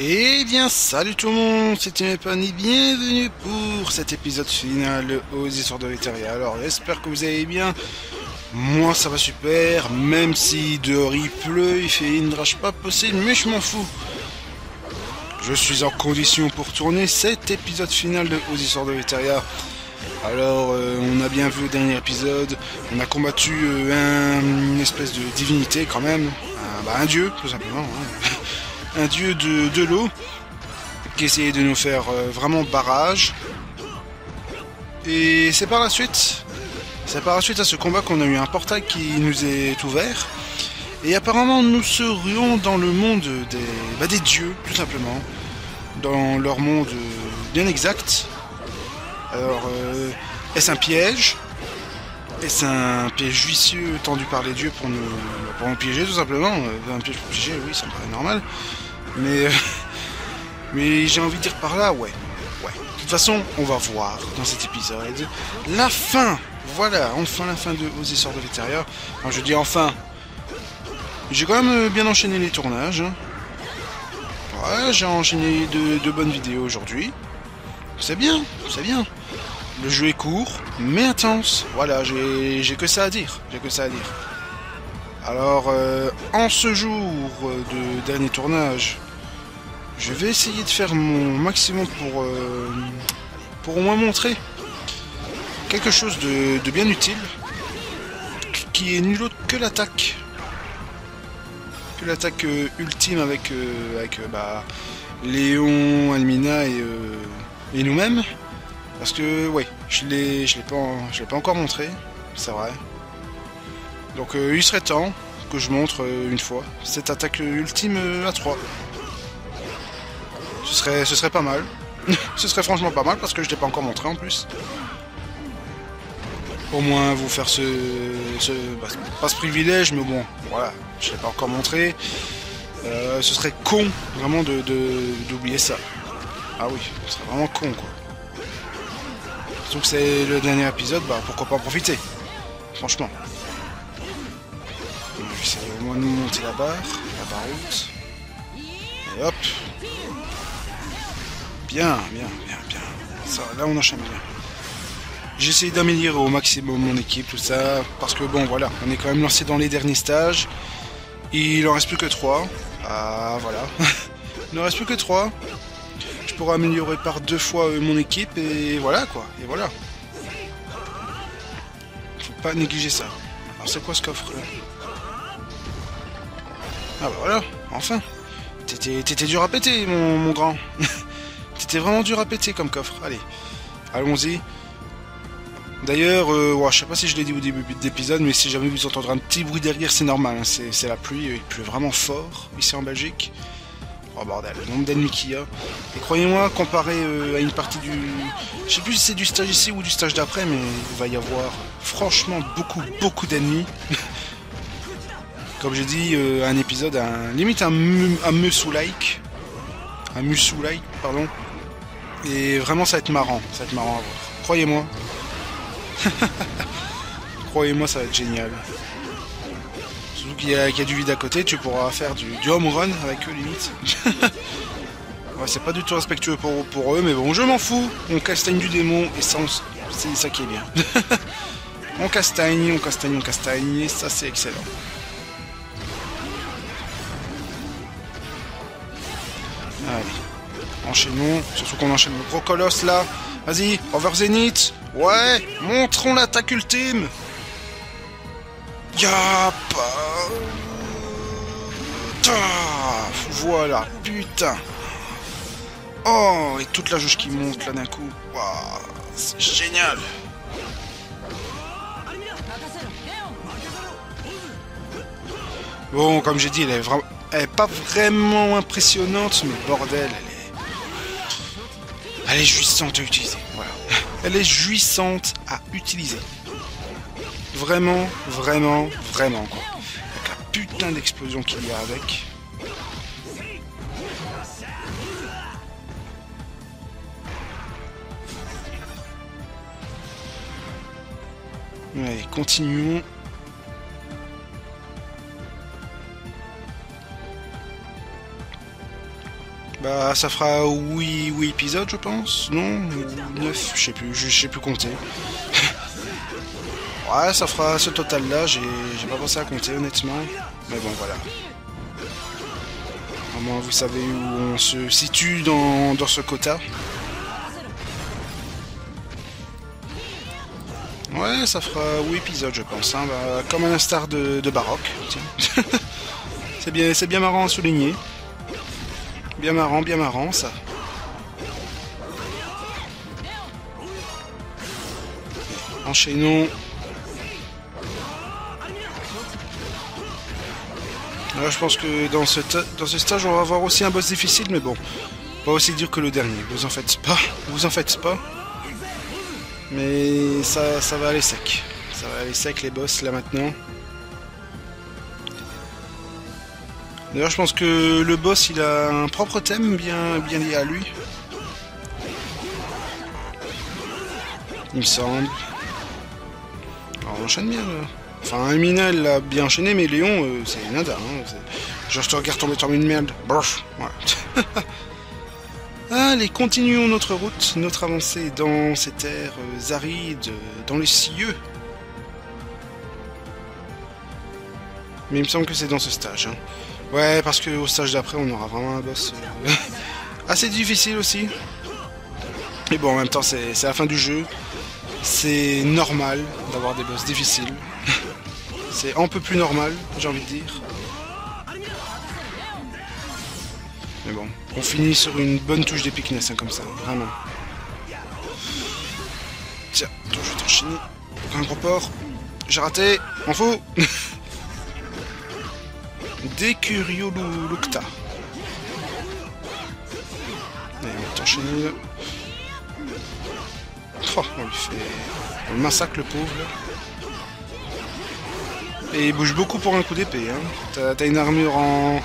Eh bien, salut tout le monde, c'est Imepan et bienvenue pour cet épisode final aux histoires de Veteria. Alors, j'espère que vous allez bien. Moi, ça va super, même si dehors il pleut, il fait une drage pas possible, mais je m'en fous. Je suis en condition pour tourner cet épisode final de Aux histoires de Veteria. Alors, euh, on a bien vu le dernier épisode, on a combattu euh, un- une espèce de divinité quand même, un, bah, dieu tout simplement, hein. un dieu de, de l'eau qui essayait de nous faire euh, vraiment barrage. Et c'est par la suite, c'est par la suite à ce combat qu'on a eu un portail qui nous est ouvert. Et apparemment nous serions dans le monde des, bah, des dieux, tout simplement. Dans leur monde bien exact. Alors, euh, est-ce un piège? Est-ce un piège vicieux tendu par les dieux pour nous, pour nous piéger, tout simplement? Euh, Un piège pour piéger, oui, ça me paraît normal. Mais, euh, mais j'ai envie de dire par là, ouais. Ouais. De toute façon, on va voir dans cet épisode la fin. Voilà, enfin la fin de Aux Essors de l'Intérieur. Je dis enfin. J'ai quand même euh, bien enchaîné les tournages. hein. Ouais, j'ai enchaîné de, bonnes vidéos aujourd'hui. C'est bien, c'est bien. Le jeu est court, mais intense. Voilà, j'ai j'ai que ça à dire. J'ai que ça à dire. Alors, euh, en ce jour de dernier tournage, je vais essayer de faire mon maximum pour, euh, pour au moins montrer quelque chose de, bien utile, qui est nul autre que l'attaque. Que l'attaque euh, ultime avec, euh, avec bah, Léon, Almina et, et nous-mêmes. Parce que, ouais, je je l'ai pas, pas encore montré, c'est vrai. Donc il serait temps que je montre une fois cette attaque ultime à 3. Ce serait, ce serait pas mal. ce serait franchement pas mal parce que je l'ai pas encore montré en plus. Au moins vous faire ce, ce bah, pas ce privilège, mais bon, voilà, je l'ai pas encore montré. Euh, ce serait con vraiment de d'oublier ça. Ah oui, ce serait vraiment con quoi. Surtout que c'est le dernier épisode, bah pourquoi pas en profiter? Franchement. Je vais essayer au moins de monter la barre, la barre haute. Et hop. Bien, bien, bien, bien. Ça, là on enchaîne bien. J'essaie d'améliorer au maximum mon équipe, tout ça, parce que bon voilà, on est quand même lancé dans les derniers stages. Il en reste plus que 3. Ah voilà. Il en reste plus que 3. Je pourrais améliorer par deux fois euh, mon équipe et voilà quoi. Et voilà. Faut pas négliger ça. Alors c'est quoi ce coffre là Ah bah voilà, enfin. T'étais dur à péter mon, mon grand. T'étais vraiment dur à péter comme coffre. Allez, allons-y. D'ailleurs, euh, ouais, je sais pas si je l'ai dit au début de l'épisode, mais si jamais vous entendrez un petit bruit derrière, c'est normal. hein, c'est la pluie, il pleut vraiment fort ici en Belgique. Oh bordel, le nombre d'ennemis qu'il y a. Et croyez-moi, comparé euh, à une partie du... Je sais plus si c'est du stage ici ou du stage d'après, mais il va y avoir franchement beaucoup, beaucoup d'ennemis. Comme j'ai dit, euh, un épisode, un, limite un, un Musou-like. Un Musou-like, pardon. Et vraiment, ça va être marrant. Ça va être marrant à voir. Croyez-moi. Croyez-moi, ça va être génial. Surtout qu'il y, a- du vide à côté, tu pourras faire du, du home run avec eux, limite. ouais, c'est pas du tout respectueux pour, eux, mais bon, je m'en fous. On castagne du démon, et ça, c'est ça qui est bien. on castagne, on castagne, on castagne, et ça, c'est excellent. Allez, enchaînons. Surtout qu'on enchaîne le gros colosse là. Vas-y, over Zenith. Ouais, montrons l'attaque ultime. Y'a pas. Voilà, putain. Oh, et toute la jauge qui monte là d'un coup. Waouh, c'est génial. Bon, comme j'ai dit, elle est vraiment, elle est pas vraiment impressionnante, mais bordel, elle elle est jouissante à utiliser. Elle est jouissante à utiliser. Vraiment, vraiment, vraiment quoi. Avec la putain d'explosion qu'il y a avec. Allez, continuons. Bah, ça fera 8, 8 épisodes, je pense. Non 9, je sais plus, je sais plus compter. ouais, ça fera ce total-là, j'ai pas pensé à compter, honnêtement. Mais bon, voilà. Au moins, vous savez où on se situe dans, dans ce quota. Ouais, ça fera 8 épisodes, je pense. Hein. Bah, comme un star de, de Baroque. c'est bien, bien marrant à souligner. Bien marrant, bien marrant, ça. Enchaînons. Là, je pense que dans ce, dans stage, on va avoir aussi un boss difficile, mais bon. Pas aussi dur que le dernier. Vous en faites pas. Vous en faites pas. Mais ça, ça va aller sec. Ça va aller sec les boss là maintenant. D'ailleurs, je pense que le boss, il a un propre thème bien, lié à lui. Il me semble. Alors, on enchaîne bien, là. Enfin, Minel l'a bien enchaîné, mais Léon, euh, c'est nada. Hein. Genre, je te regarde tomber comme une merde. Bref. Allez, continuons notre route, notre avancée dans ces terres euh, arides, dans les cieux. Mais il me semble que c'est dans ce stage. Hein. Ouais, parce qu'au stage d'après, on aura vraiment un boss euh, assez difficile aussi. Mais bon, en même temps, c'est la fin du jeu. C'est normal d'avoir des boss difficiles. c'est un peu plus normal, j'ai envie de dire. Mais bon, on finit sur une bonne touche d'épicness, hein, comme ça, vraiment. Tiens, je vais t'enchaîner. Un gros porc. J'ai raté, m'en fous Et on va Oh, on lui fait... On le massacre le pauvre Et il bouge beaucoup pour un coup d'épée. Hein. T'as une armure en...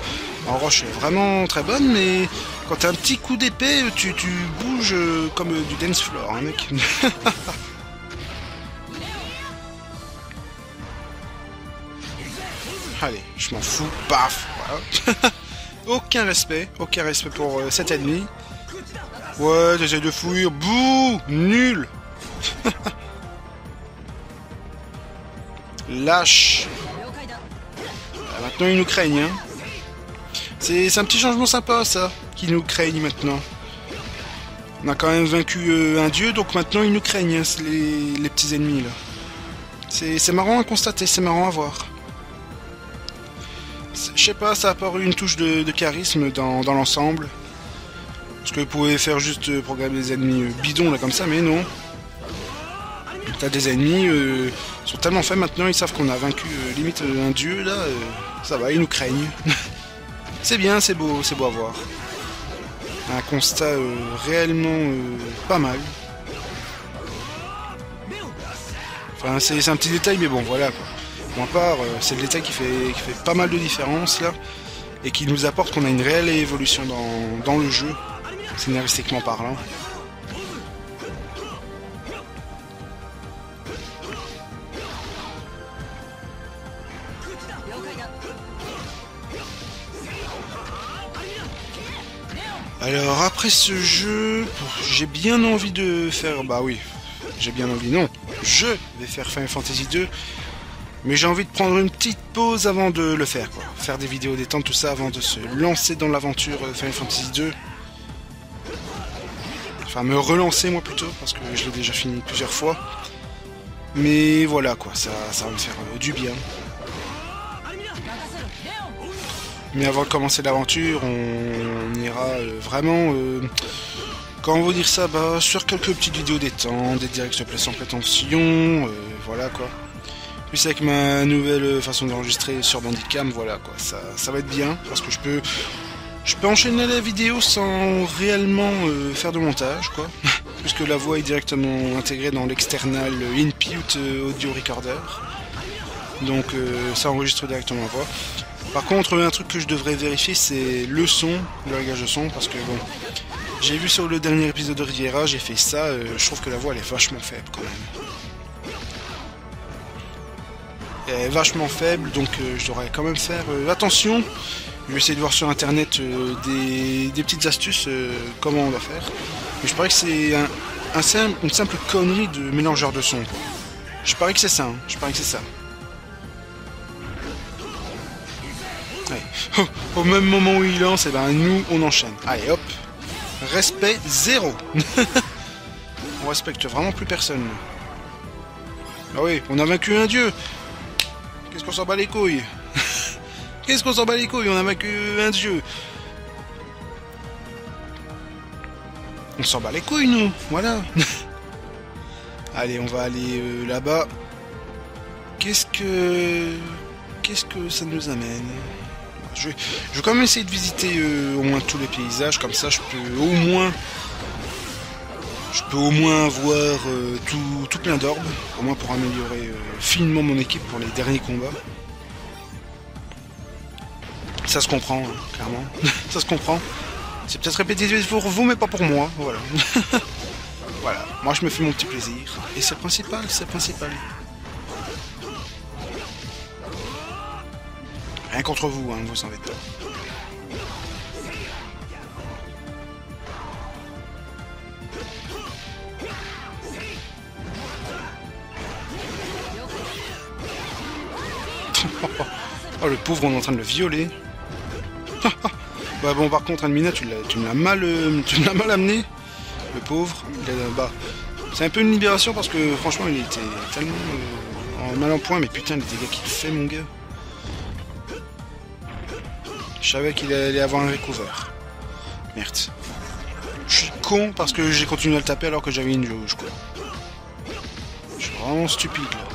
roche vraiment très bonne, mais quand t'as un petit coup d'épée, tu, bouges comme du dance floor, hein, mec. Allez, je m'en fous, paf, aucun respect, aucun respect pour euh, cet ennemi. Ouais, j'essaie de fuir, bouh, nul. Lâche. Ah, maintenant ils nous craignent, hein. C'est un petit changement sympa, ça, qu'ils nous craignent maintenant. On a quand même vaincu euh, un dieu, donc maintenant ils nous craignent, hein, les, les petits ennemis, là. C'est marrant à constater, c'est marrant à voir. Je sais pas, ça apporte une touche de, charisme dans, l'ensemble. Parce que vous pouvez faire juste euh, programmer des ennemis euh, bidons là comme ça, mais non. T'as des ennemis, euh, sont tellement faits maintenant, ils savent qu'on a vaincu limite un dieu là, ça va, ils nous craignent. c'est bien, c'est beau, c'est beau à voir. Un constat réellement pas mal. Enfin, c'est un petit détail, mais bon, voilà quoi. Pour part, euh, c'est le détail qui fait, qui fait pas mal de différence là, et qui nous apporte qu'on a une réelle évolution dans, le jeu, scénaristiquement parlant. Alors après ce jeu, j'ai bien envie de faire... Bah oui, j'ai bien envie, non. Je vais faire Final Fantasy 2 mais j'ai envie de prendre une petite pause avant de le faire, quoi. Faire des vidéos détente, tout ça, avant de se lancer dans l'aventure euh, Final Fantasy 2. Enfin, me relancer, moi, plutôt, parce que je l'ai déjà fini plusieurs fois. Mais voilà, quoi, ça, ça va me faire euh, du bien. Mais avant de commencer l'aventure, on, ira euh, vraiment... On veut dire ça, bah, sur quelques petites vidéos détente, des directs de place sans prétention, voilà, quoi avec ma nouvelle façon d'enregistrer sur Bandicam, voilà quoi, ça, ça va être bien parce que je peux je peux enchaîner la vidéo sans réellement euh, faire de montage quoi, puisque la voix est directement intégrée dans l'external input euh, audio recorder. Donc euh, ça enregistre directement la voix. Par contre, un truc que je devrais vérifier, c'est le son, le réglage de son, parce que bon, j'ai vu sur le dernier épisode de Riviera, j'ai fait ça, je trouve que la voix elle est vachement faible quand même est vachement faible, donc euh, je devrais quand même faire euh, attention. Je vais essayer de voir sur internet euh, des, petites astuces comment on va faire. Mais je parie que c'est un, un simple, une simple connerie de mélangeur de son. Je parie que c'est ça. Hein. Je parie que c'est ça. Au même moment où il lance, et eh ben nous on enchaîne. Allez hop. Respect zéro. on respecte vraiment plus personne. Ah oui, on a vaincu un dieu. Qu'est-ce qu'on s'en bat les couilles Qu'est-ce qu'on s'en bat les couilles On a vaincu un dieu. On s'en bat les couilles, nous. Voilà. Allez, on va aller euh, là-bas. Qu'est-ce que... Qu'est-ce que ça nous amène? Je vais, je vais quand même essayer de visiter euh, au moins tous les paysages. Comme ça, je peux au moins... Je peux au moins voir euh, tout, tout, plein d'orbes. Au moins pour améliorer finement mon équipe pour les derniers combats. Ça se comprend, hein, clairement. ça se comprend. C'est peut-être répétitif pour vous, mais pas pour moi. Voilà. voilà. Moi, je me fais mon petit plaisir. Et c'est principal, c'est principal. Rien contre vous, hein, vous en êtes oh, le pauvre, on est en train de le violer. bah bon, par contre, Admina, tu, tu me l'as mal, euh, tu l'as mal amené, le pauvre. bah, c'est un peu une libération parce que franchement, il était tellement euh, mal en point, mais putain, les dégâts qu'il fait, mon gars. Je savais qu'il allait avoir un recover. Merde. Je suis con parce que j'ai continué à le taper alors que j'avais une jauge, quoi. Je suis vraiment stupide, là.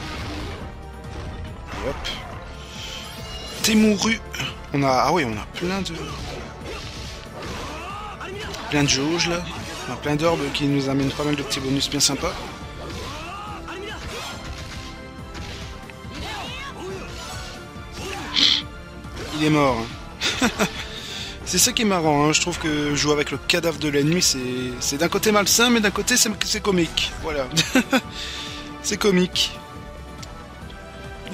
Hop. Mouru on a... Ah oui, on a plein de... Plein de jauges, là. On a plein d'orbes qui nous amènent pas mal de petits bonus bien sympas. Il est mort. Hein. c'est ça qui est marrant, hein. je trouve que jouer avec le cadavre de l'ennemi, c'est d'un côté malsain, mais d'un côté c'est comique. Voilà. c'est comique.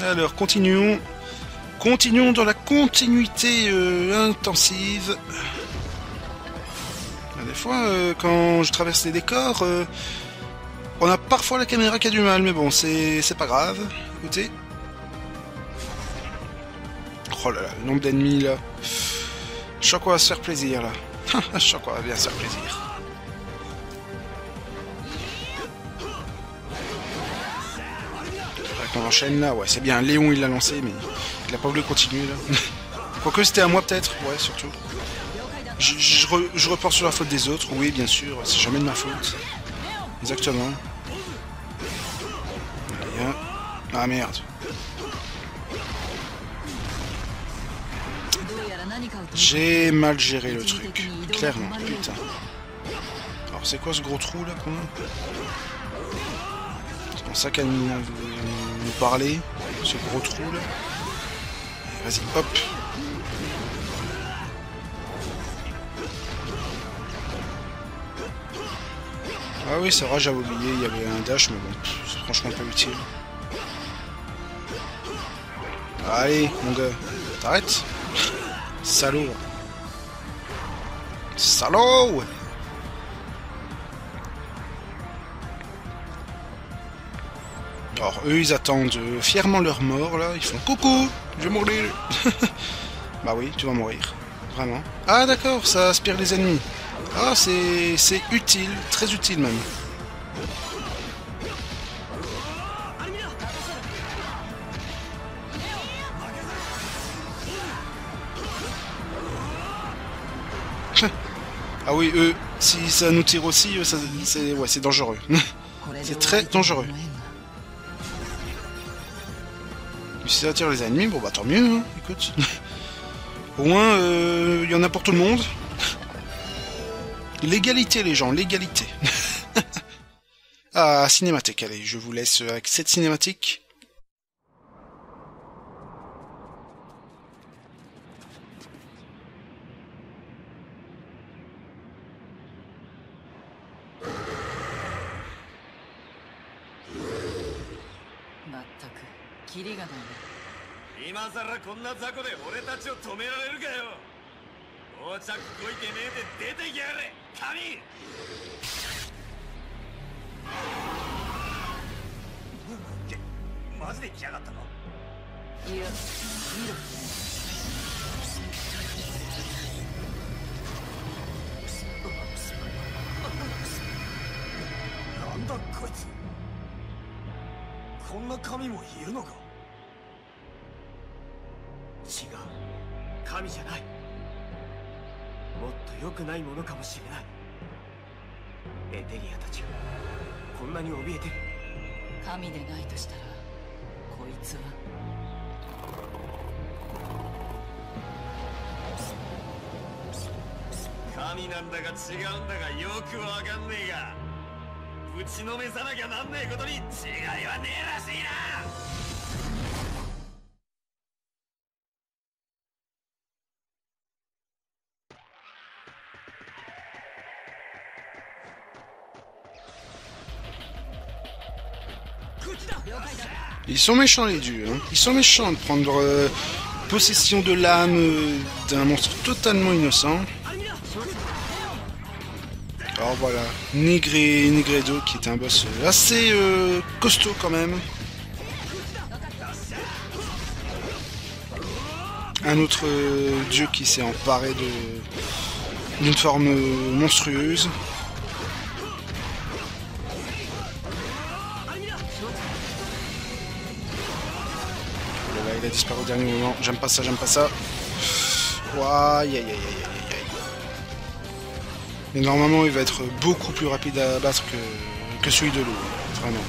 Alors, continuons. Continuons dans la continuité euh, intensive. Des fois, euh, quand je traverse les décors, euh, on a parfois la caméra qui a du mal, mais bon, c'est pas grave. Écoutez. Oh là là, le nombre d'ennemis là. Je crois qu'on va se faire plaisir là. je crois qu'on va bien se faire plaisir. On enchaîne là, ouais, c'est bien. Léon il l'a lancé, mais il a pas voulu continuer là. Quoique c'était à moi peut-être, ouais, surtout. Je, je, reporte sur la faute des autres, oui, bien sûr, c'est jamais de ma faute. Exactement. Ah merde. J'ai mal géré le truc, clairement, putain. Alors c'est quoi ce gros trou là qu'on a C'est pour ça qu'elle nous, parler, ce gros trou là. Vas-y, hop. Ah oui, c'est vrai, j'avais oublié, il y avait un dash, mais bon, c'est franchement pas utile. Allez, mon gars, t'arrêtes? Salaud Salaud Alors eux ils attendent fièrement leur mort là, ils font coucou, je vais mourir. bah oui, tu vas mourir, vraiment. Ah d'accord, ça aspire les ennemis. Ah c'est utile, très utile même. ah oui, eux, si ça nous tire aussi, c'est ouais, dangereux. c'est très dangereux. Si ça attire les ennemis, bon bah tant mieux, hein, écoute. Au moins, il euh, y en a pour tout le monde. L'égalité, les gens, l'égalité. ah, cinématique, allez, je vous laisse avec cette cinématique. 今さらこんな雑魚で俺たちを止められるかよ。到着こいてねえで出てきやがれ神！マジで来やがったの？いや。なんだこいつ。こんな神もいるのか？神じゃない。もっと良くないものかもしれない。エテリアたちがこんなに怯えてる。神でないとしたらこいつは。神なんだか違うんだかよくわかんねえが。ぶちのめさなきゃなんねえことに違いはねえらしいな sont méchants les dieux, hein. Ils sont méchants de prendre euh, possession de l'âme euh, d'un monstre totalement innocent. Alors voilà, Negre- Negredo qui est un boss assez euh, costaud quand même. Un autre dieu qui s'est emparé d'une forme monstrueuse. Disparu au dernier moment. J'aime pas ça, j'aime pas ça. Mais normalement, il va être beaucoup plus rapide à battre que, que celui de l'eau. Vraiment.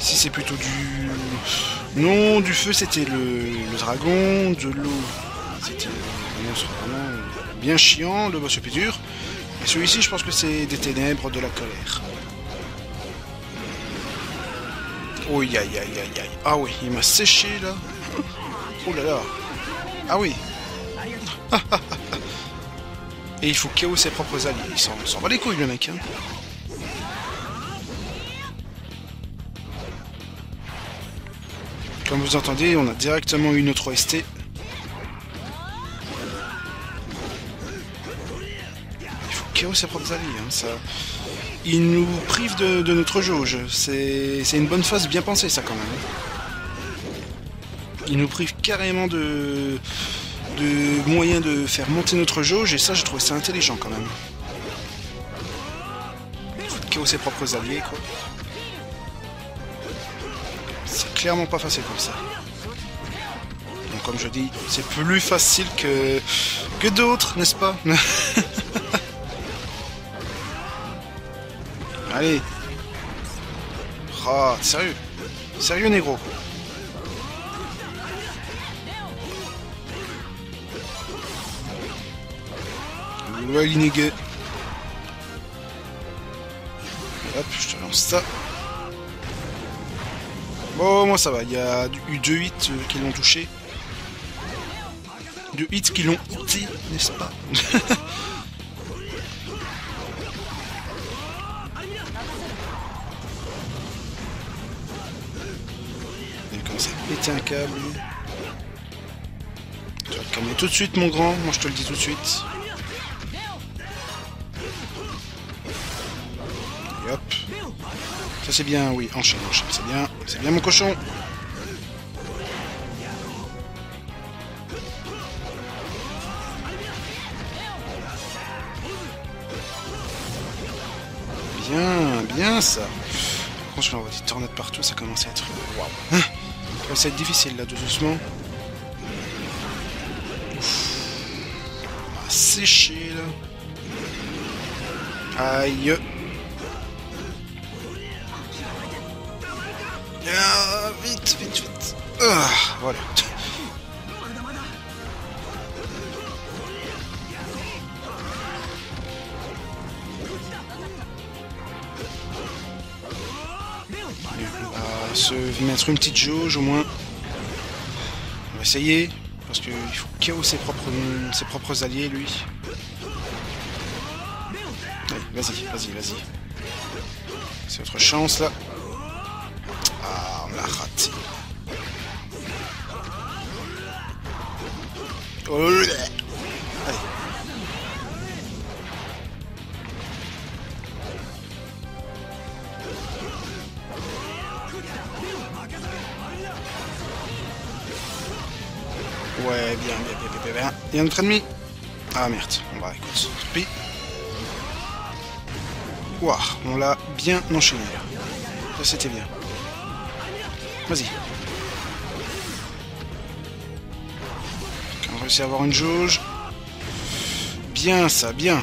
Ici, c'est plutôt du... Non, du feu, c'était le, le dragon. De l'eau, c'était vraiment bien chiant, le boss plus dur. Et celui-ci, je pense que c'est des ténèbres, de la colère. Oh, aïe aïe aïe aïe. Ah oui, il m'a séché là. Oh là là. Ah oui. Et il faut KO ses propres alliés. Il s'en bat les couilles le mec. Hein. Comme vous entendez, on a directement une autre OST. Il faut KO ses propres alliés. Hein, ça... Il nous prive de, notre jauge. C'est une bonne phase bien pensée ça quand même. Il nous prive carrément de, moyens de faire monter notre jauge et ça j'ai trouvé ça intelligent quand même. Faut ses propres alliés quoi. C'est clairement pas facile comme ça. Donc comme je dis, c'est plus facile que, que d'autres, n'est-ce pas? Allez. Oh, sérieux? Sérieux, négro? Ouais, l'inégué. Hop, je te lance ça. Bon, moi ça va, il y a eu deux hits euh, qui l'ont touché. Deux hits qui l'ont hité, n'est-ce pas? Il un câble. Tu vas te calmer tout de suite, mon grand. Moi, je te le dis tout de suite. Hop. Ça, c'est bien, oui. Enchaîne, enchaîne. C'est bien. C'est bien, mon cochon. Bien, bien ça. Contre, je l'envoie des tornades partout, ça commence à être. Waouh! Ça à être difficile là, tout doucement. Va sécher là. Aïe! Ah, vite, vite, vite. Ah, voilà. mettre une petite jauge au moins. On va essayer, parce qu'il faut KO ses propres, ses propres alliés, lui. Allez, vas-y, vas-y, vas-y. C'est notre chance, là. Ah, on l'a raté. Oh, Il y a notre ennemi Ah merde, bon bah écoute, tant pis. On l'a bien enchaîné là. Ça c'était bien. Vas-y. On réussit à avoir une jauge. Bien ça, bien.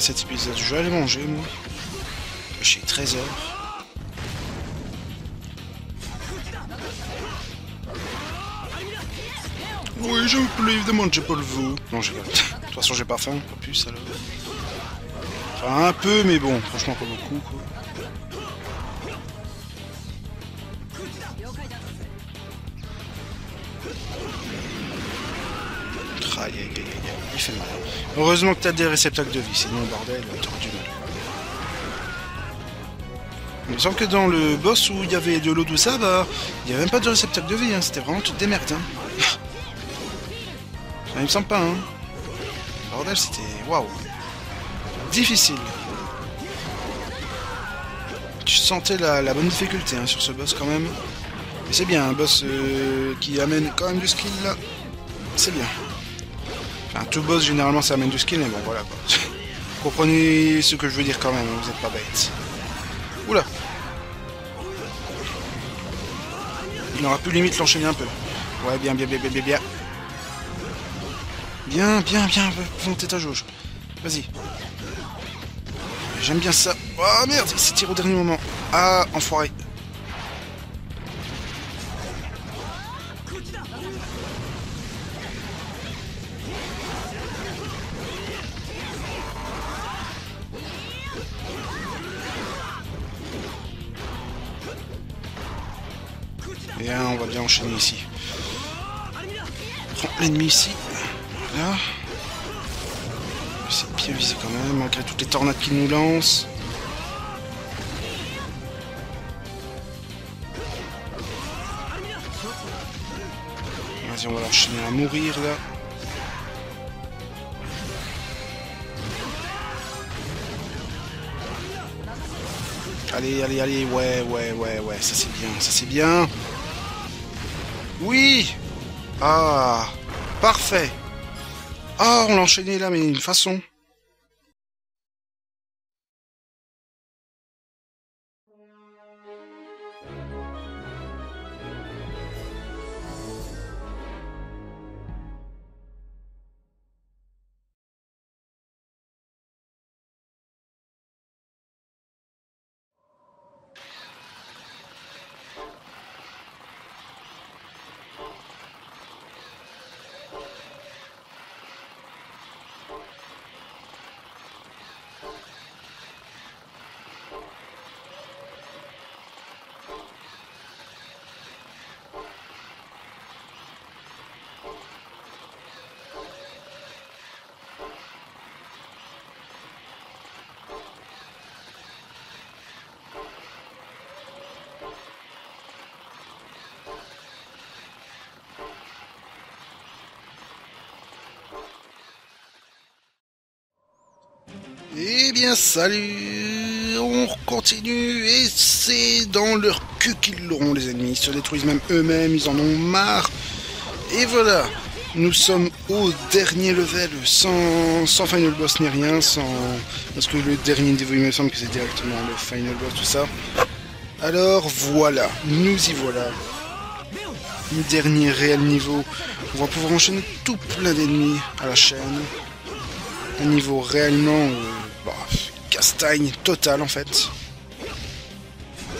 Cet épisode, je vais aller manger, moi. J'ai 13 heures. Oui, je me plais de manger pour vous. Non, j'ai pas. De toute façon, j'ai pas faim, pas plus alors. Un peu, mais bon, franchement, pas beaucoup, quoi. Aïe, aïe, aïe, aïe, il fait mal. Heureusement que t'as des réceptacles de vie, sinon, bordel, t'aurais du mal. Il me semble que dans le boss où il y avait de l'eau, tout ça, bah, il n'y avait même pas de réceptacle de vie, hein. c'était vraiment toute des merdes. Hein. Ça, il me semble pas, hein. Bordel, c'était. Waouh! Difficile. Tu sentais la, la bonne difficulté hein, sur ce boss quand même. Mais c'est bien, un boss euh, qui amène quand même du skill là. C'est bien. Enfin, tout boss généralement ça amène du skill, mais bon voilà quoi. Comprenez ce que je veux dire quand même, hein, vous êtes pas bête. Oula Il aurait pu limite l'enchaîner un peu. Ouais, bien, bien, bien, bien, bien, bien. Bien, bien, bien, ta jauge. Vas-y. J'aime bien ça. Oh merde, il s'est tiré au dernier moment. Ah, enfoiré. Enchaîner ici. Prends l'ennemi ici. Là. C'est bien visé quand même, malgré toutes les tornades qu'il nous lance. Vas-y, on va l'enchaîner à mourir là. Allez, allez, allez, ouais, ouais, ouais, ouais, ça c'est bien, ça c'est bien. Oui Ah Parfait Ah, on l'a enchaîné là, mais d'une façon. Salut On continue, et c'est dans leur cul qu'ils l'auront, les ennemis. Ils se détruisent même eux-mêmes, ils en ont marre. Et voilà, nous sommes au dernier level, sans, sans final boss ni rien, sans... Parce que le dernier niveau, il me semble que c'est directement le final boss, tout ça. Alors, voilà, nous y voilà. Le dernier réel niveau. On va pouvoir enchaîner tout plein d'ennemis à la chaîne. Un niveau réellement... euh, bah, castagne total en fait.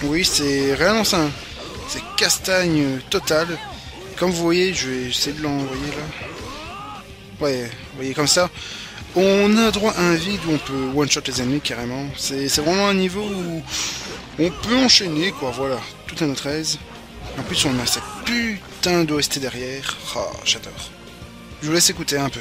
Oui, c'est réellement ça. C'est castagne total. Comme vous voyez, je vais essayer de l'envoyer là. Ouais, vous voyez comme ça. On a droit à un vide où on peut one-shot les ennemis carrément. C'est c'est vraiment un niveau où on peut enchaîner quoi, voilà. Tout à notre aise. En plus, on a cette putain d'OST derrière. Ah, j'adore. Je vous laisse écouter un peu.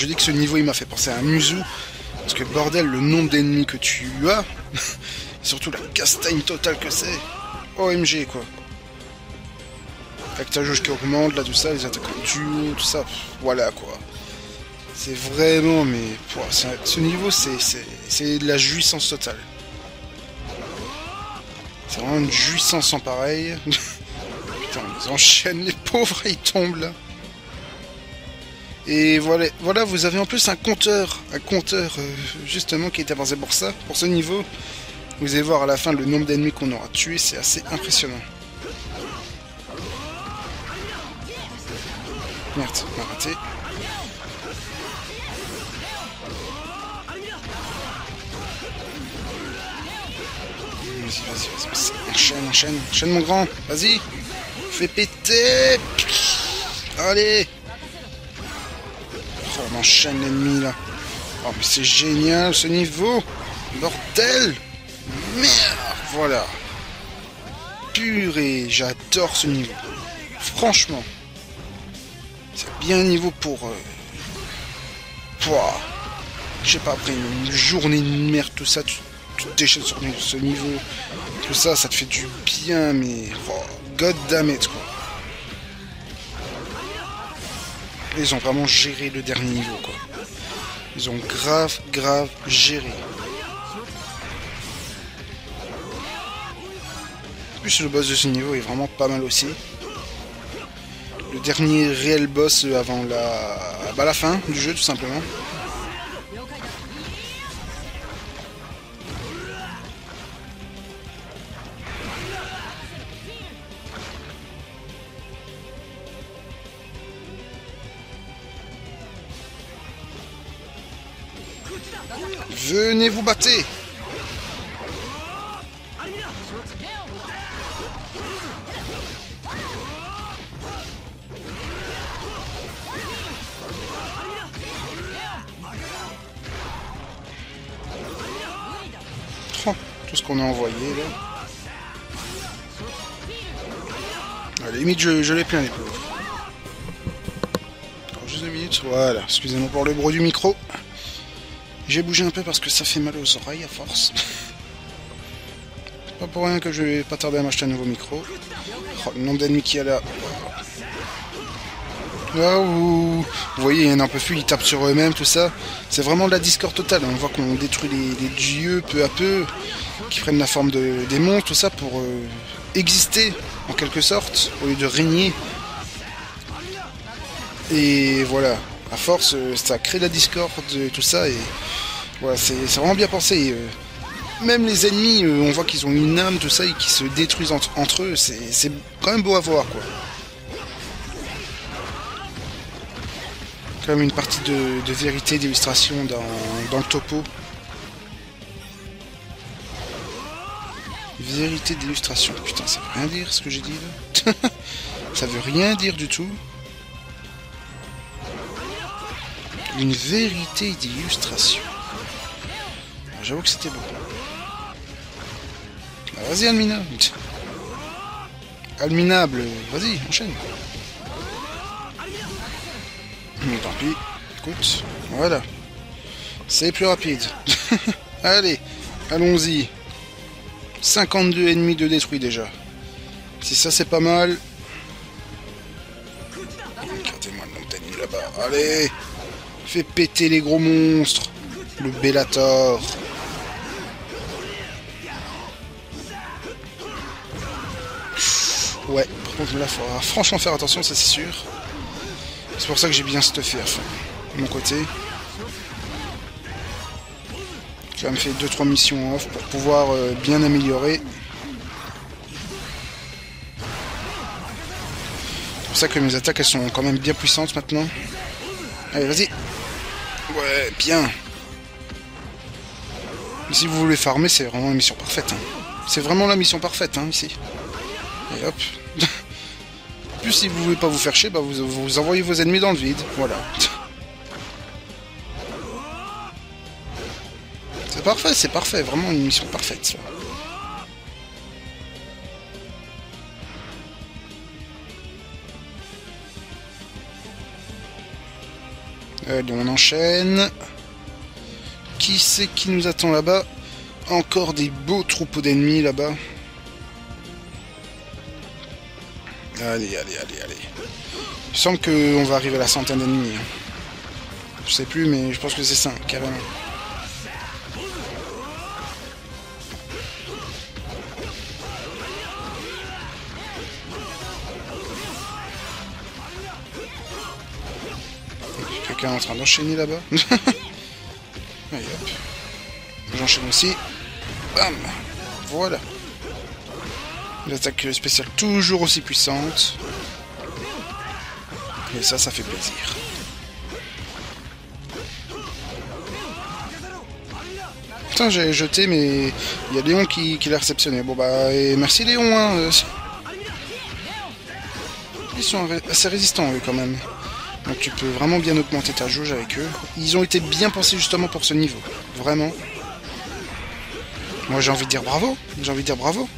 Je dis que ce niveau il m'a fait penser à un Muzu. Parce que bordel, le nombre d'ennemis que tu as, surtout la castagne totale que c'est. OMG quoi. Avec ta jauge qui augmente, là tout ça, les attaques en duo, tout ça, voilà quoi. C'est vraiment, mais ce niveau c'est de la jouissance totale. C'est vraiment une jouissance sans pareil. Putain, ils enchaînent les pauvres, ils tombent là. Et voilà, voilà, vous avez en plus un compteur, un compteur euh, justement qui est avancé pour ça, pour ce niveau. Vous allez voir à la fin le nombre d'ennemis qu'on aura tués, c'est assez impressionnant. Merde, on a raté. Vas-y, vas-y, vas-y. Enchaîne, enchaîne, enchaîne mon grand. Vas-y. Fais péter. Allez. On enchaîne l'ennemi là. Oh, mais c'est génial ce niveau. Bordel. Merde. Voilà. Purée, j'adore ce niveau. Franchement. C'est bien un niveau pour... Euh... Je sais pas, après une journée de merde, tout ça, tu, tu sur ce niveau. Tout ça, ça te fait du bien, mais... Oh, God damn it, quoi. Ils ont vraiment géré le dernier niveau, quoi. Ils ont grave, grave géré. En plus, le boss de ce niveau est vraiment pas mal aussi. Le dernier réel boss avant la, bah, la fin du jeu, tout simplement. Venez vous battre tout ce qu'on a envoyé là. À la limite, je, je l'ai plein les pauvres. juste deux minutes, voilà. Excusez-moi pour le bruit du micro. J'ai bougé un peu parce que ça fait mal aux oreilles à force. pas pour rien que je vais pas tarder à m'acheter un nouveau micro. Oh, le nombre d'ennemis qu'il y a là. vous... voyez, il y en a un peu plus, ils tapent sur eux-mêmes, tout ça. C'est vraiment de la discorde totale. On voit qu'on détruit les, dieux peu à peu, qui prennent la forme de, des monstres, tout ça, pour euh, exister, en quelque sorte, au lieu de régner. Et voilà, à force, euh, ça crée de la discorde, tout ça, et voilà, c'est vraiment bien pensé. Euh. même les ennemis, euh, on voit qu'ils ont une âme, tout ça, et qui se détruisent entre, eux, c'est quand même beau à voir, quoi. Quand une partie de, vérité, d'illustration dans, dans le topo. Vérité d'illustration. Putain, ça veut rien dire ce que j'ai dit là. ça veut rien dire du tout. Une vérité d'illustration. J'avoue que c'était beau. Ah, vas-y, Almina. Alminable, vas-y, enchaîne. tant pis. Écoute, voilà. C'est plus rapide. Allez, allons-y. 52 ennemis de détruits déjà. Si ça c'est pas mal. Regardez-moi le montagne là-bas. Allez Fais péter les gros monstres. Le Bellator. Ouais, par contre là, faudra franchement faire attention, ça c'est sûr. C'est pour ça que j'ai bien stuffé à fond. De mon côté. J'ai quand même fait 2-3 missions off pour pouvoir euh, bien améliorer. C'est pour ça que mes attaques elles sont quand même bien puissantes maintenant. Allez, vas-y Ouais, bien. si vous voulez farmer, c'est vraiment la mission parfaite. Hein. C'est vraiment la mission parfaite, hein, ici. Et hop. Plus si vous voulez pas vous faire chier, bah vous, vous envoyez vos ennemis dans le vide. Voilà. C'est parfait, c'est parfait. Vraiment une mission parfaite, ça. Allez, on enchaîne. Qui c'est qui nous attend là-bas? Encore des beaux troupeaux d'ennemis là-bas. Allez, allez, allez, allez. Il semble qu'on va arriver à la centaine d'ennemis. hein. Je sais plus, mais je pense que c'est ça, carrément. En train d'enchaîner là-bas. J'enchaîne aussi. Bam Voilà. L'attaque spéciale toujours aussi puissante. Et ça, ça fait plaisir. Putain, j'ai jeté, mais il y a Léon qui, l'a réceptionné. Bon bah, merci Léon, hein. Ils sont assez résistants, eux, quand même. Donc tu peux vraiment bien augmenter ta jauge avec eux. Ils ont été bien pensés justement pour ce niveau. Vraiment. Moi j'ai envie de dire bravo. J'ai envie de dire bravo.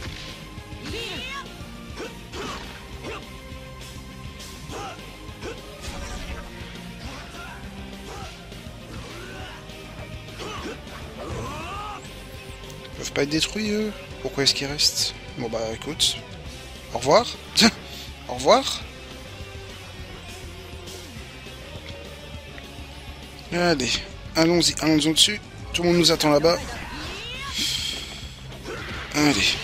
Ils peuvent pas être détruits eux Pourquoi est-ce qu'ils restent? Bon bah écoute. Au revoir. Au revoir. Allez, allons-y, allons-y dessus. Tout le monde nous attend là-bas. Allez.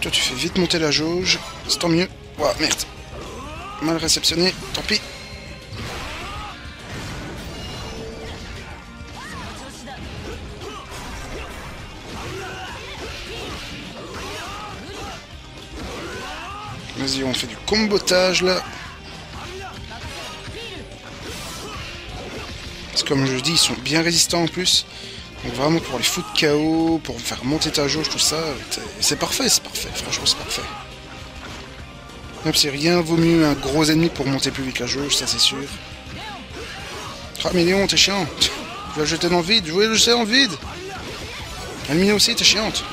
Toi, tu fais vite monter la jauge. C'est tant mieux. Ouah, merde. Mal réceptionné, tant pis. Vas-y, on fait du combotage là. Comme je dis, ils sont bien résistants en plus. Donc vraiment pour les foutre KO, pour faire monter ta jauge, tout ça, c'est parfait, c'est parfait. Franchement, c'est parfait. Même si rien vaut mieux un gros ennemi pour monter plus vite la jauge, ça c'est sûr. Ah mais Léon, t'es chiant. Tu vas le jeter dans le vide, je voulais le jeter dans le vide. Elmina aussi, t'es chiante.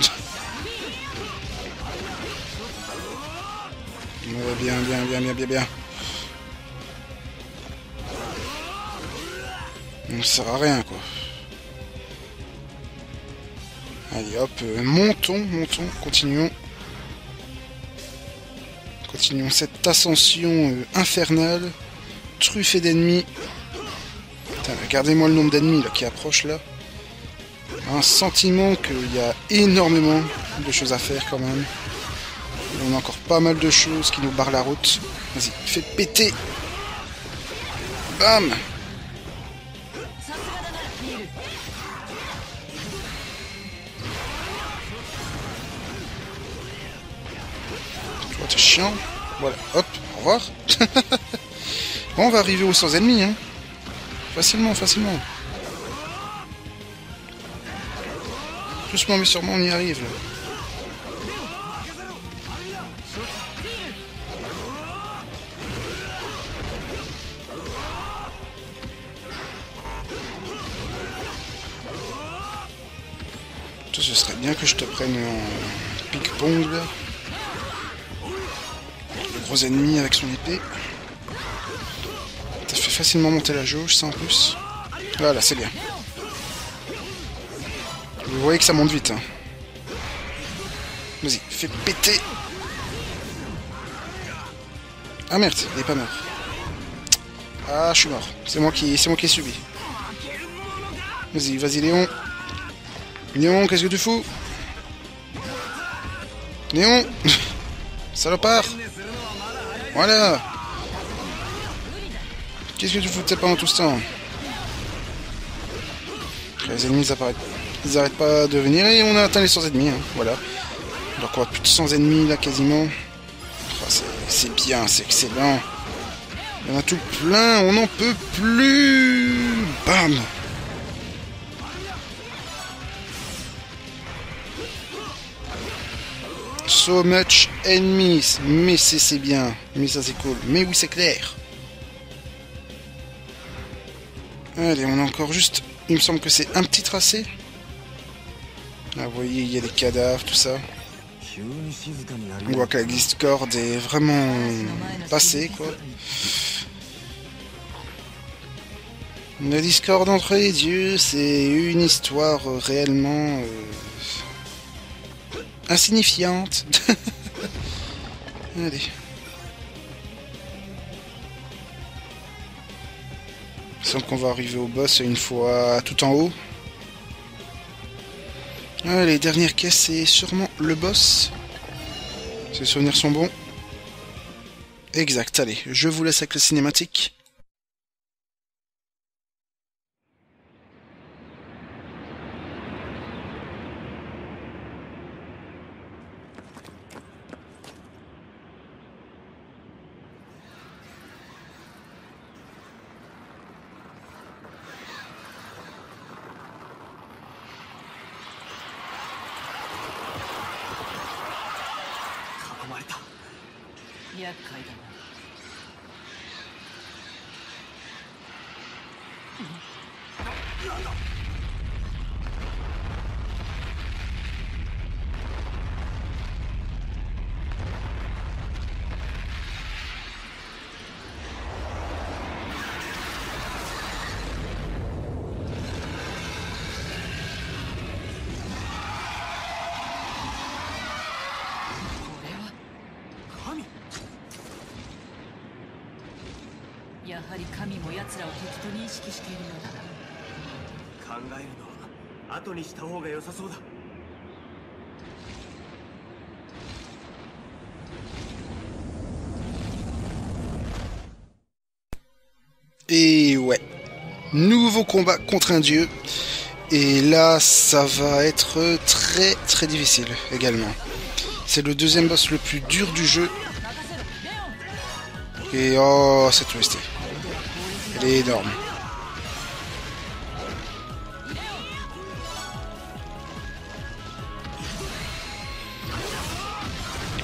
Bien, bien, bien, bien, bien, bien. Ça sert à rien, quoi. Allez, hop, euh, montons, montons, continuons. Continuons cette ascension euh, infernale, truffée d'ennemis. Regardez-moi le nombre d'ennemis qui approchent là. Un sentiment qu'il y a énormément de choses à faire quand même. On a encore pas mal de choses qui nous barrent la route. Vas-y, fais péter Bam Voilà, hop, au revoir. bon, on va arriver aux 100 ennemis, hein. Facilement, facilement. Doucement mais sûrement, on y arrive, là. Ce serait bien que je te prenne en ping-pong, là. Gros ennemi avec son épée. Ça fait facilement monter la jauge, ça en plus. Voilà, c'est bien. Vous voyez que ça monte vite. Hein. Vas-y, fais péter. Ah merde, il est pas mort. Ah, je suis mort. C'est moi qui, c'est moi qui ai subi. Vas-y, vas-y, Léon. Léon, qu'est-ce que tu fous? Léon? Salopard Voilà Qu'est-ce que tu foutais pendant tout ce temps Les ennemis apparaissent. Ils arrêtent pas de venir et on a atteint les 100 ennemis. hein, Voilà. Donc on a plus de 100 ennemis là quasiment. Oh, c'est bien, c'est excellent. Il y en a tout plein, on n'en peut plus Bam So much enemies. Mais c'est bien. Mais ça c'est cool. Mais oui c'est clair. Allez, on a encore juste... Il me semble que c'est un petit tracé. Là, vous voyez, il y a les cadavres, tout ça. On voit que la Discord est vraiment passée, quoi. La Discord entre les dieux, c'est une histoire réellement... Euh, insignifiante. Allez. Il semble qu'on va arriver au boss une fois tout en haut. Les dernières caisses, c'est sûrement le boss. Les souvenirs sont bons. Exact, allez, je vous laisse avec la cinématique. も奴らを敵と認識しているようだな考えるのは後にした方が良さそうだ Et ouais, nouveau combat contre un dieu. Et là, ça va être très très difficile également. C'est le deuxième boss le plus dur du jeu. Et oh, cette OST. Elle énorme.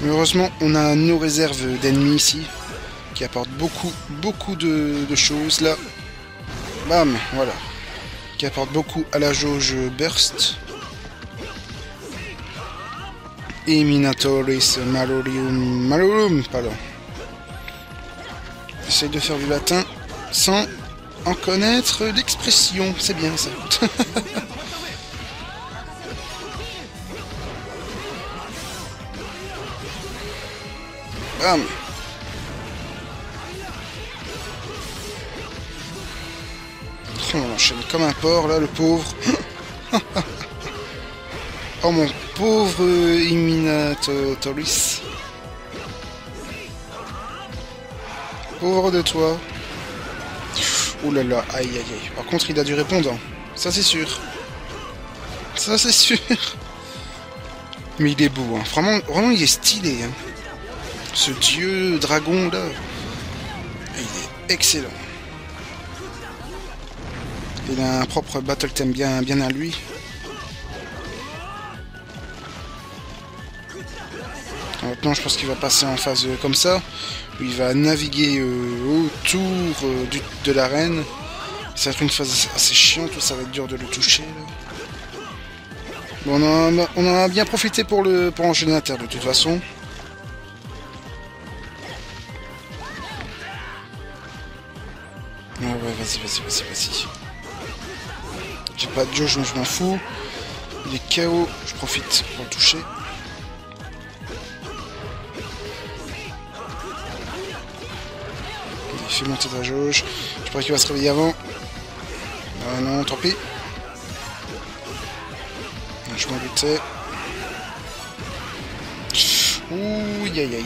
Heureusement, on a nos réserves d'ennemis ici qui apportent beaucoup, beaucoup de, choses là. Bam, voilà. Qui apporte beaucoup à la jauge burst. Et Malorium. Malorium, pardon. J'essaie de faire du latin sans en connaître l'expression. C'est bien ça. Bam. Oh, on enchaîne comme un porc là, le pauvre. oh mon pauvre Iminatoris. Pauvre de toi. Ouh là là, aïe aïe aïe. Par contre, il a du répondant. Ça c'est sûr. Ça c'est sûr. Mais il est beau, hein. Vraiment, vraiment il est stylé. Hein. Ce dieu dragon là. Il est excellent. Il a un propre battle theme bien, bien à lui. Je pense qu'il va passer en phase euh, comme ça. Où il va naviguer euh, autour euh, de l'arène. Ça va être une phase assez chiante où ça va être dur de le toucher. là. Bon, on, en a, bien profité pour, le, pour enchaîner la terre de toute façon. Ah ouais, vas-y, vas-y, vas-y, vas-y. J'ai pas de jauge, mais je m'en fous. Il est KO, je profite pour le toucher. Fait monter ta jauge. Je crois qu'il va se réveiller avant. Ah non, tant pis. Je m'en doutais. Ouh, aïe aïe aïe.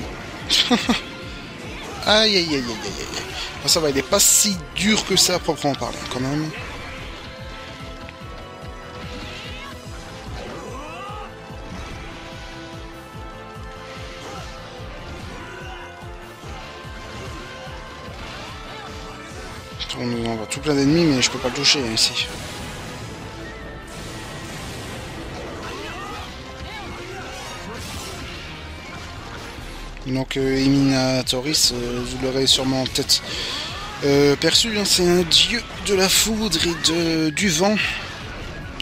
aïe aïe aïe aïe aïe. Bon, ça va, il pas si dur que ça proprement parler, quand même. Tout plein d'ennemis, mais je peux pas le toucher hein, ici. Donc euh, euh, vous l'aurez sûrement peut-être euh, perçu, hein, c'est un dieu de la foudre et de, du vent.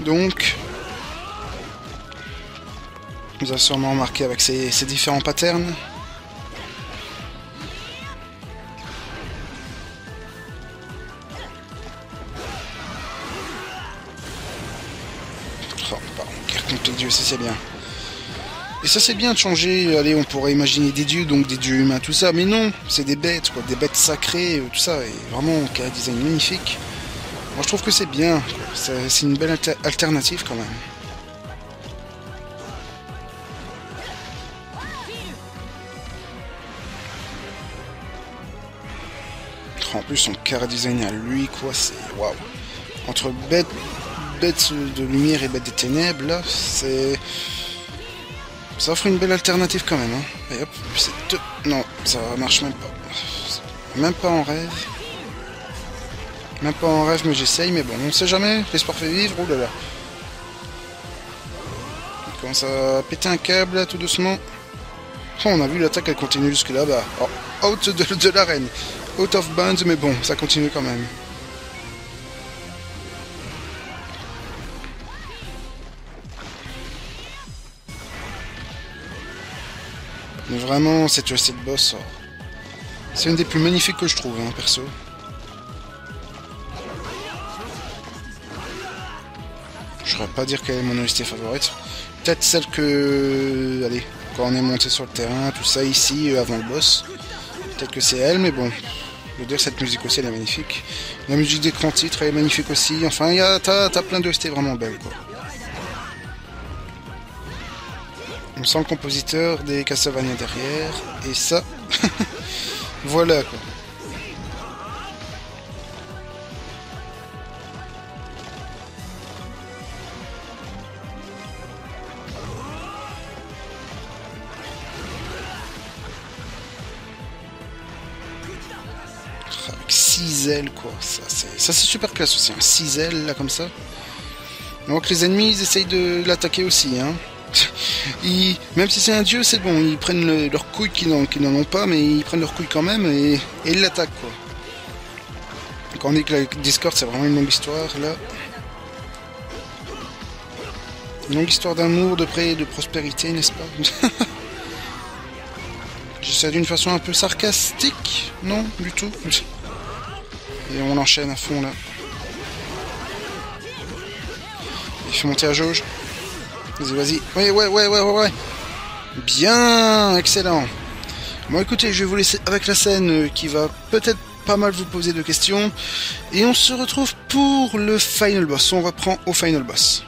Donc, vous avez sûrement remarqué avec ses différents patterns. C'est bien. Et ça c'est bien de changer, allez, on pourrait imaginer des dieux, donc des dieux humains, tout ça, mais non, c'est des bêtes, quoi, des bêtes sacrées, euh, tout ça, et vraiment, un design magnifique. Moi je trouve que c'est bien, c'est une belle alternative quand même. En plus, son car design à lui, quoi, c'est waouh. Entre bête, bête de lumière et bête des ténèbres, là, c'est. Ça offre une belle alternative quand même. Hein. Hop. Non, ça marche même pas. Même pas en rêve. Même pas en rêve, mais j'essaye. Mais bon, on sait jamais. L'espoir fait vivre. Oh là là. Commence à péter un câble tout doucement. Oh, on a vu l'attaque, elle continue jusque là-bas. Oh, out de, de l'arène. Out of bounds, mais bon, ça continue quand même. Vraiment, cette de boss, oh. c'est une des plus magnifiques que je trouve, hein, perso. Je ne pas dire quelle est mon OST favorite. Peut-être celle que... Allez, quand on est monté sur le terrain, tout ça ici, euh, avant le boss. Peut-être que c'est elle, mais bon. Je veux dire, cette musique aussi, elle est magnifique. La musique d'écran titre, elle est magnifique aussi. Enfin, t'as as plein d'OST vraiment belles, quoi. On sent le compositeur des Castlevania derrière. Et ça, voilà quoi. Avec 6 ailes quoi, ça c'est super classe aussi, 6 hein. ailes là comme ça. Donc les ennemis ils essayent de l'attaquer aussi hein même si c'est un dieu, c'est bon, ils prennent leurs couilles qui n'en ont pas, mais ils prennent leurs couilles quand même et, ils l'attaquent quoi. Quand on dit que la Discord c'est vraiment une longue histoire, là. Une longue histoire d'amour, de près de prospérité, n'est-ce pas? J'essaie d'une façon un peu sarcastique Non, du tout? Et on enchaîne à fond là. Il fait monter à jauge. Vas-y, vas-y. Ouais, ouais, ouais, ouais, ouais. Bien, excellent. Bon, écoutez, je vais vous laisser avec la scène euh, qui va peut-être pas mal vous poser de questions. Et on se retrouve pour le final boss. On reprend au final boss.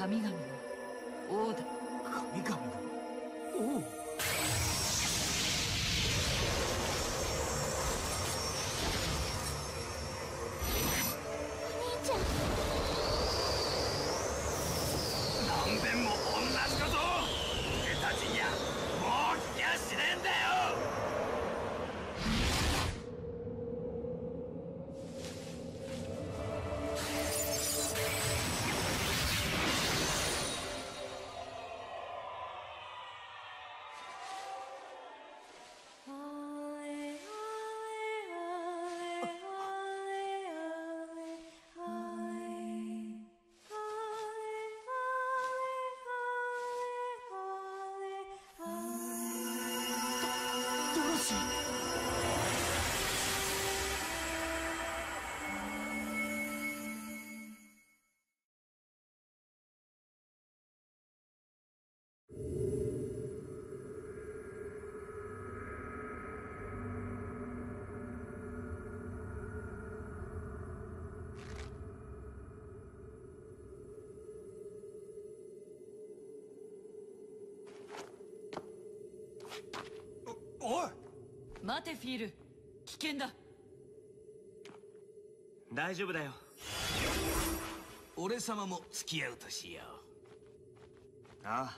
神々の王だ。神々の王？おおい。待てフィール。危険だ。大丈夫だよ。俺様も付き合うとしよう。あ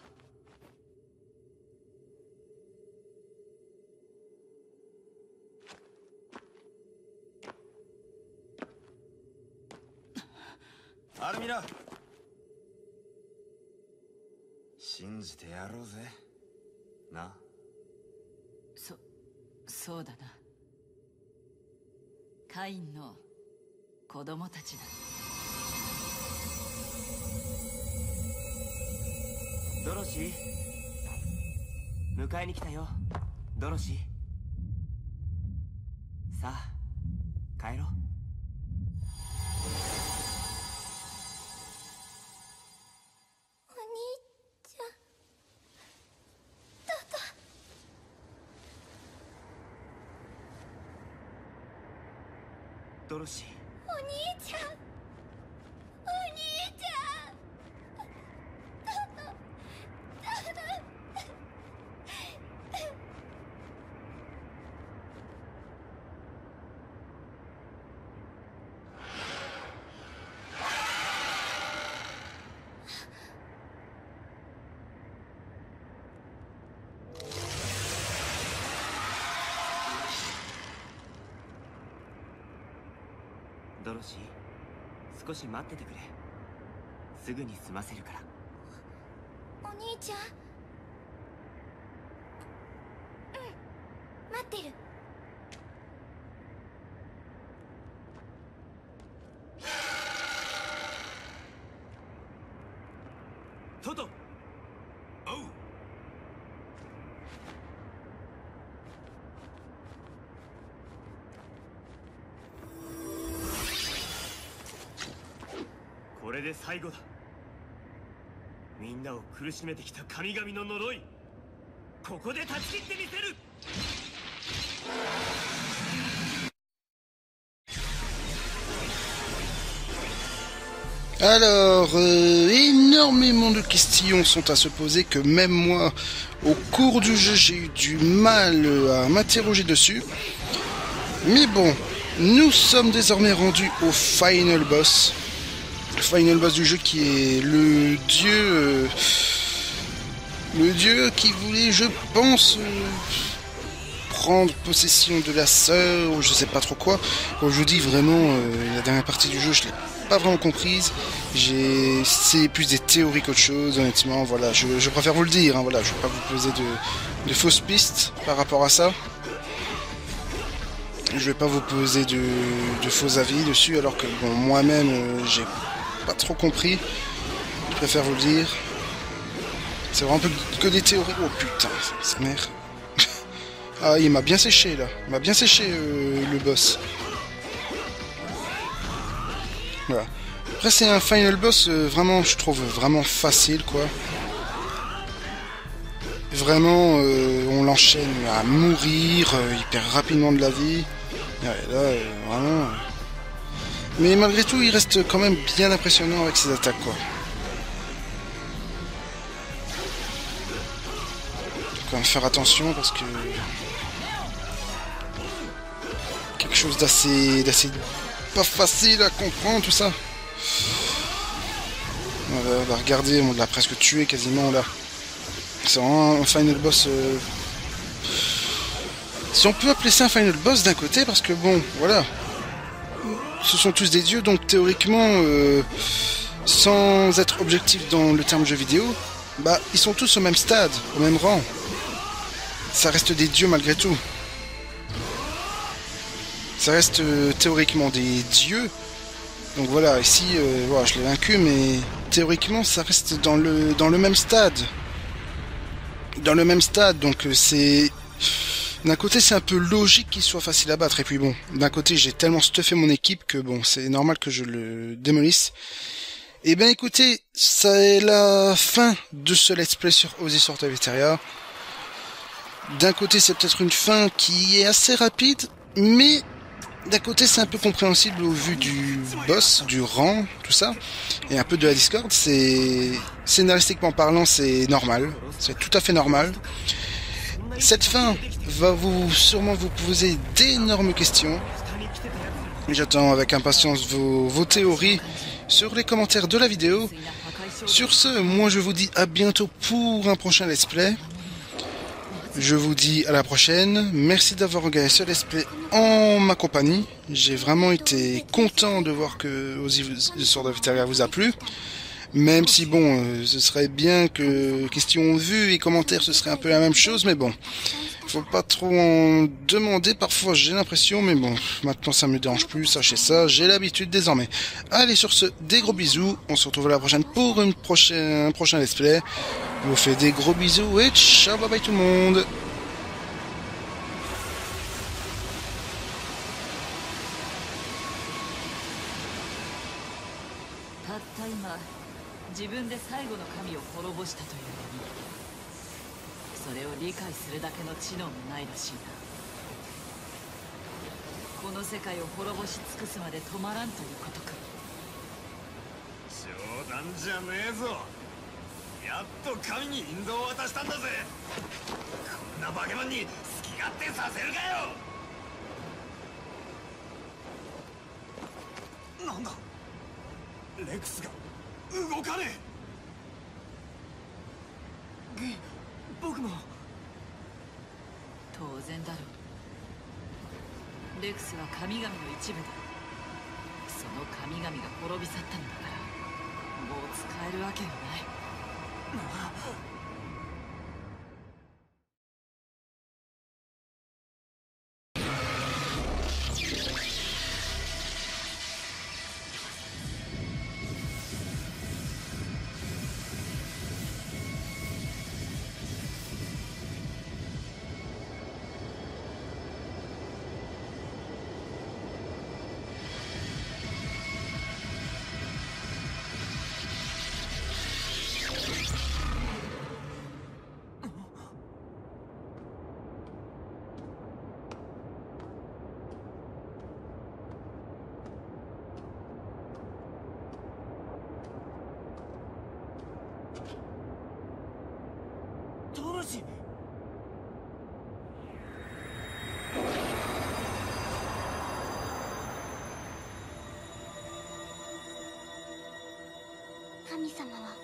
あ。アルミラ信じてやろうぜ。な。そそうだな。カインの子供たちだ。ドロシー？迎えに来たよ。ドロシー。さあ帰ろうお兄ちゃんどうだドロシーお兄ちゃんお兄ちゃんどうどうドロシー少し待っててくれ。すぐに済ませるから。お兄ちゃん。うん。待ってる。れで最後だみんなを苦しめてきた神々の呪いここで断ち切ってみせる Alors, euh, énormément de questions sont à se poser que même moi, au cours du jeu, j'ai eu du mal euh, à m'interroger dessus. Mais bon, nous sommes désormais rendus au final boss. Final boss du jeu qui est le dieu... euh, le dieu qui voulait, je pense... euh, prendre possession de la sœur ou je sais pas trop quoi. Je vous dis vraiment, euh, la dernière partie du jeu, je l'ai pas vraiment comprises. J'ai, c'est plus des théories qu'autre chose, honnêtement. Voilà, je, préfère vous le dire. Hein, voilà, je vais pas vous poser de, de fausses pistes par rapport à ça. Je vais pas vous poser de, de faux avis dessus, alors que bon, moi-même, j'ai pas trop compris. Je préfère vous le dire. C'est vraiment que, des théories. Oh putain, sa mère. ah, il m'a bien séché là. Il m'a bien séché euh, le boss. Voilà. Après, c'est un final boss euh, vraiment, je trouve vraiment facile quoi. Vraiment, euh, on l'enchaîne à mourir, il perd rapidement de la vie. Là, vraiment. Mais malgré tout, il reste quand même bien impressionnant avec ses attaques quoi. Faut quand même faire attention parce que quelque chose d'assez d'assez pas facile à comprendre tout ça. Voilà, bah regardez, on l'a presque tué quasiment là. C'est vraiment un final boss. euh, Si on peut appeler ça un final boss d'un côté, parce que bon, voilà. Ce sont tous des dieux, donc théoriquement, euh, sans être objectif dans le terme jeu vidéo, bah ils sont tous au même stade, au même rang. Ça reste des dieux malgré tout. Ça reste euh, théoriquement des dieux. Donc voilà, ici, euh, voilà, je l'ai vaincu, mais théoriquement, ça reste dans le, dans le même stade. Dans le même stade, donc c'est... D'un côté, c'est un peu logique qu'il soit facile à battre. Et puis bon, d'un côté, j'ai tellement stuffé mon équipe que bon, c'est normal que je le démolisse. Et ben écoutez, c'est la fin de ce let's play sur Ozzy Sort. D'un côté, c'est peut-être une fin qui est assez rapide, mais d'un côté, c'est un peu compréhensible au vu du boss, du rang, tout ça, et un peu de la Discord. C'est scénaristiquement parlant, c'est normal, c'est tout à fait normal. Cette fin va vous sûrement vous poser d'énormes questions. J'attends avec impatience vos, théories sur les commentaires de la vidéo. Sur ce, moi je vous dis à bientôt pour un prochain let's play. Je vous dis à la prochaine. Merci d'avoir regardé ce let's play en ma compagnie. J'ai vraiment été content de voir que Ozzy Sword of Eteria vous a plu. Même si bon, euh, ce serait bien que questions vues et commentaires ce serait un peu la même chose, mais bon, faut pas trop en demander. Parfois j'ai l'impression, mais bon, maintenant ça me dérange plus. Sachez ça, j'ai l'habitude désormais. Allez sur ce, des gros bisous. On se retrouve la prochaine pour une prochaine, un prochain let's play. Je vous fais des gros bisous et ciao, bye bye tout le monde. 自分で最後の神を滅ぼしたというのにそれを理解するだけの知能もないらしいな。この世界を滅ぼし尽くすまで止まらんということか。冗談じゃねえぞ。やっと神に引導を渡したんだぜ。こんな化け物に好き勝手させるかよ。なんだ？レクスが。動かねえ。げ僕も。当然だろう。レクスは神々の一部だ。その神々が滅び去ったのだからもう使えるわけがない神様は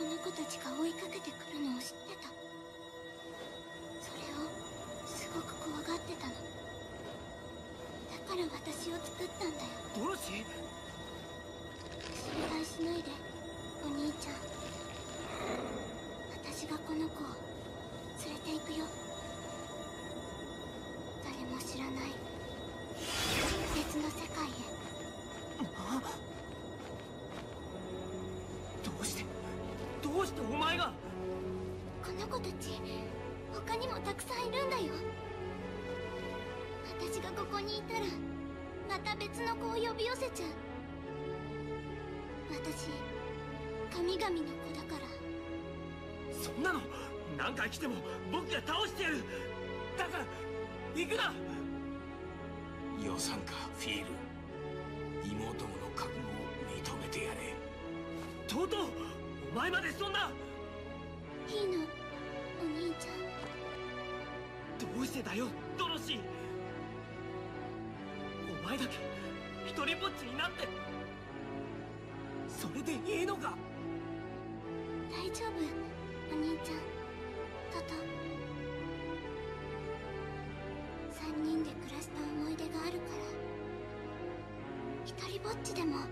この子たちが追いかけてくるのを知ってた。それをすごく怖がってたの。だから私を作ったんだよ。トロシしないでお兄ちゃん。私がこの子を連れて行くよ。誰も知らない。別の世界へどうして？どうしてお前が？この子たち他にもたくさんいるんだよ。私がここにいたらまた別の子を呼び寄せちゃう。私神々の子だから。そんなの何回来ても僕が倒してやる。だから行くな！予算かフィールとうとうお前までそんな。いいのお兄ちゃん。どうしてだよドロシー。お前だけ一人ぼっちになって。それでいいのか。大丈夫お兄ちゃん。トト。3人で暮らした思い出があるから一人ぼっちでも